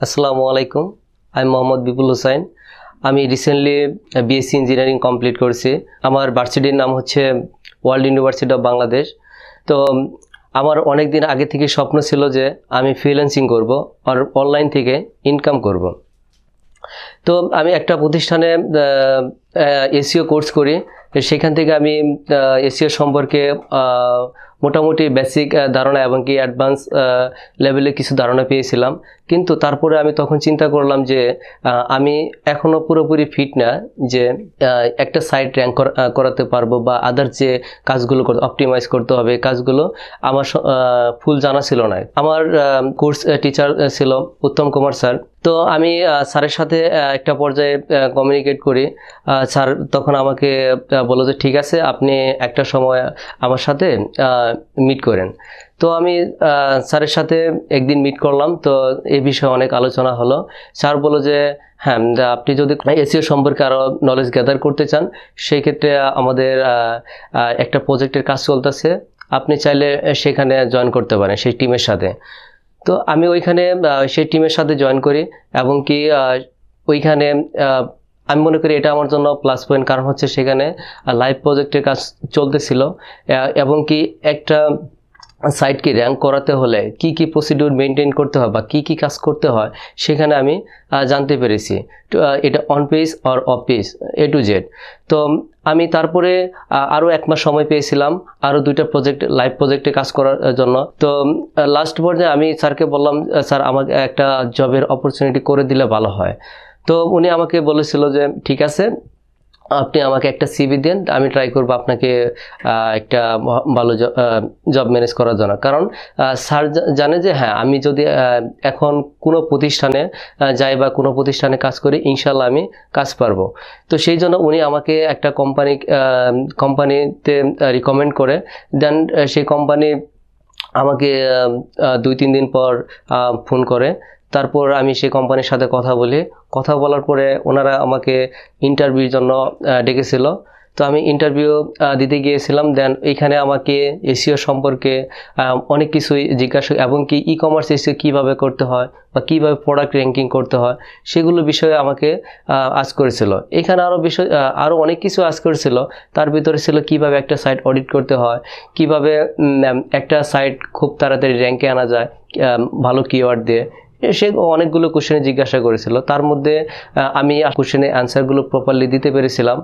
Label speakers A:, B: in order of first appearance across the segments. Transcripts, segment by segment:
A: আসসালামু আলাইকুম। আমি মোহাম্মদ বিপুল হোসাইন আমি রিসেন্টলি বিএসসি ইঞ্জিনিয়ারিং কমপ্লিট করছি। আমার ভার্সিটির নাম হচ্ছে ওয়ার্ল্ড ইউনিভার্সিটি অফ বাংলাদেশ তো আমার অনেক দিন আগে থেকে স্বপ্ন ছিল যে আমি ফ্রিল্যান্সিং করব আর অনলাইন থেকে ইনকাম করব। তো আমি একটা প্রতিষ্ঠানে এসিও কোর্স করি। সেখান থেকে আমি এসিও সম্পর্কে আহ, মোটামুটি বেসিক ধারণা এবং কি অ্যাডভান্স লেভেলে কিছু ধারণা পেয়েছিলাম। কিন্তু তারপরে আমি তখন চিন্তা করলাম যে আমি এখনও পুরোপুরি ফিট না যে একটা সাইট র্যাঙ্ক করাতে পারব বা আদার যে কাজগুলো করতে অপটিমাইজ করতে হবে কাজগুলো, আমার ফুল জানা ছিল না। আমার কোর্স টিচার ছিল উত্তম কুমার স্যার তো আমি স্যারের সাথে একটা পর্যায়ে কমিউনিকেট করি। স্যার তখন আমাকে বলল যে, ঠিক আছে, আপনি একটা সময় আমার সাথে মিট করেন। তো আমি স্যারের সাথে একদিন মিট করলাম। তো এই বিষয়ে অনেক আলোচনা হলো। স্যার বলল যে হ্যাঁ আপনি যদি এসিও সম্পর্কে আরও নলেজ গ্যাদার করতে চান সেই ক্ষেত্রে আমাদের একটা প্রজেক্টের কাজ চলতেছে। আপনি চাইলে সেখানে জয়েন করতে পারেন, সেই টিমের সাথে। তো আমি ওইখানে সেই টিমের সাথে জয়েন করি এবং কি ওইখানে আমি মনে করি এটা আমার জন্য প্লাস পয়েন্ট কারণ হচ্ছে সেখানে লাইভ প্রজেক্টের কাজ চলতেছিল এবং কি একটা সাইটকে র্যাঙ্ক করাতে হলে কি কি প্রসিডিউর মেনটেন করতে হয় বা কি কি কাজ করতে হয়, সেখানে আমি জানতে পেরেছি। এটা on page R off page A to Z তো, আমি তারপরে আরও এক মাস সময় পেয়েছিলাম আরও দুইটা প্রজেক্ট লাইভ প্রজেক্টে কাজ করার জন্য। তো লাস্ট পর্যায়ে আমি স্যারকে বললাম স্যার, আমাকে একটা জবের অপরচুনিটি করে দিলে ভালো হয়। তো উনি আমাকে বলেছিল যে, ঠিক আছে, আপনি আমাকে একটা সিবি দেন, আমি ট্রাই করব আপনাকে একটা ভালো জব ম্যানেজ করার জন্য। কারণ স্যার জানে যে হ্যাঁ আমি যদি এখন কোনো প্রতিষ্ঠানে যাই বা কোনো প্রতিষ্ঠানে কাজ করি ইনশাল্লাহ আমি কাজ পারব। তো সেই জন্য উনি আমাকে একটা কোম্পানি কোম্পানিতে রিকমেন্ড করে দেন সেই কোম্পানি আমাকে দুই, তিন দিন পর ফোন করে। তারপর আমি সেই কোম্পানির সাথে কথা বলি। কথা বলার পরে ওনারা আমাকে ইন্টারভিউর জন্য ডেকেছিল। তো আমি ইন্টারভিউ দিতে গিয়েছিলাম। দেন এইখানে আমাকে এসিও সম্পর্কে অনেক কিছুই জিজ্ঞাসা এবং কি ই কমার্স এসিও কীভাবে করতে হয় বা কীভাবে প্রোডাক্ট র্যাঙ্কিং করতে হয়, সেগুলো বিষয়ে আমাকে আজ করেছিল। এখানে আরও বিষয় আরও অনেক কিছু আজ করেছিল। তার ভিতরে ছিল কীভাবে একটা সাইট অডিট করতে হয়, কীভাবে একটা সাইট খুব তাড়াতাড়ি র্যাঙ্কে আনা যায় ভালো কিওয়ার্ড দিয়ে। সে অনেকগুলো কোশ্চেনে জিজ্ঞাসা করেছিল। তার মধ্যে আমি কোশ্চেনে অ্যান্সারগুলো প্রপারলি দিতে পেরেছিলাম।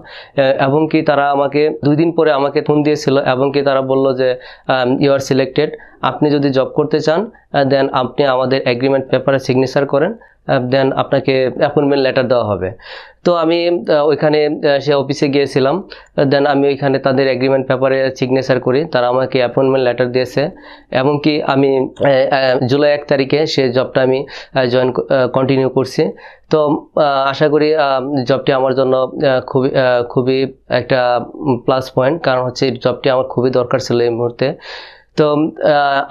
A: এবং কি তারা আমাকে দুই দিন পরে আমাকে ফোন দিয়েছিল এবং কি তারা বলল যে ইউ আর সিলেক্টেড আপনি যদি জব করতে চান দেন আপনি আমাদের এগ্রিমেন্ট পেপারে সিগনেচার করেন। দেন আপনাকে অ্যাপয়েন্টমেন্ট লেটার দেওয়া হবে। তো আমি ওইখানে সে অফিসে গিয়েছিলাম। দেন আমি ওইখানে তাদের এগ্রিমেন্ট পেপারে সিগনেচার করি। তারা আমাকে অ্যাপয়েন্টমেন্ট লেটার দিয়েছে। এমনকি আমি জুলাই এক তারিখে সে জবটা আমি জয়েন কন্টিনিউ করছি। তো আশা করি জবটি আমার জন্য খুবই খুবই একটা প্লাস পয়েন্ট কারণ হচ্ছে জবটি আমার খুবই দরকার ছিল এই মুহূর্তে। তো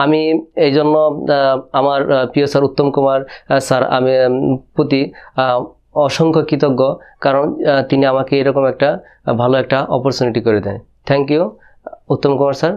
A: আমি এই জন্য আমার প্রিয় স্যার উত্তম কুমার স্যার, আমি প্রতি অসংখ্য কৃতজ্ঞ। কারণ তিনি আমাকে এরকম একটা, ভালো একটা অপরচুনিটি করে দেন thank you Uttam Kumar sir.